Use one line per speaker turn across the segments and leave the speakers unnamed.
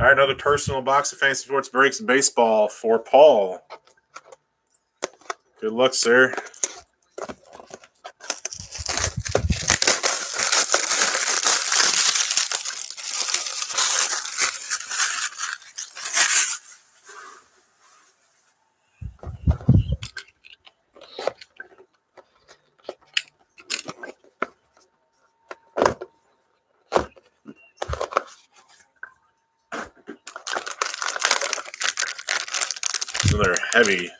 All right, another personal box of Fantasy Sports Breaks baseball for Paul. Good luck, sir. Another heavy,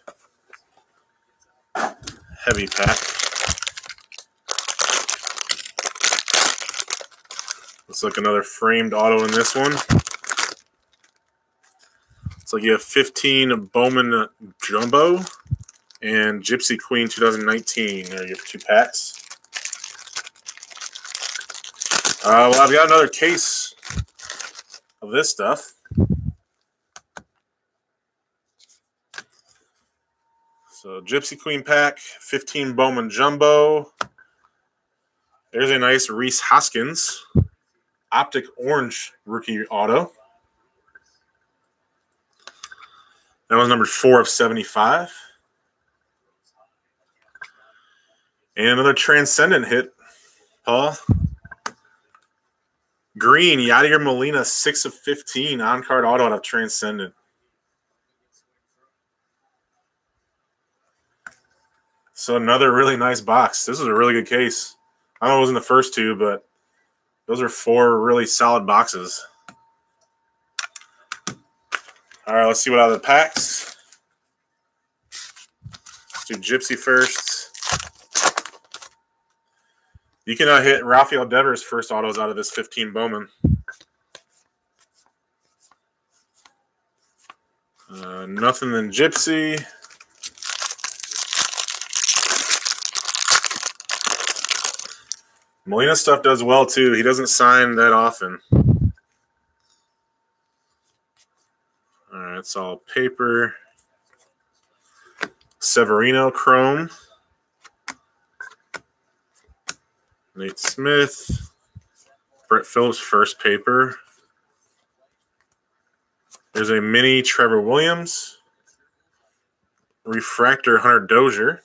heavy pack. Looks like another framed auto in this one. It's like you have 15 Bowman Jumbo and Gypsy Queen 2019. There you have two packs. Uh, well, I've got another case of this stuff. So Gypsy Queen pack, 15 Bowman Jumbo. There's a nice Rhys Hoskins Optic Orange rookie auto. That was number four of 75. And another transcendent hit, Paul. Green, Yadier Molina, 6 of 15 on card auto out of Transcendent. So another really nice box. This was a really good case. I know it wasn't the first two, but those are four really solid boxes. All right, let's see what out of the packs. Let's do Gypsy first. You can uh, hit Rafael Devers' first autos out of this 15 Bowman. Uh, nothing than Gypsy. Molina stuff does well too. He doesn't sign that often. All right, it's all paper. Severino Chrome. Nate Smith. Brett Phillips first paper. There's a mini Trevor Williams. Refractor Hunter Dozier.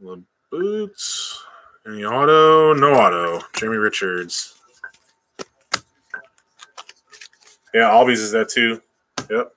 The boots. Any auto? No auto. Jeremy Richards. Yeah, Albies is that too. Yep.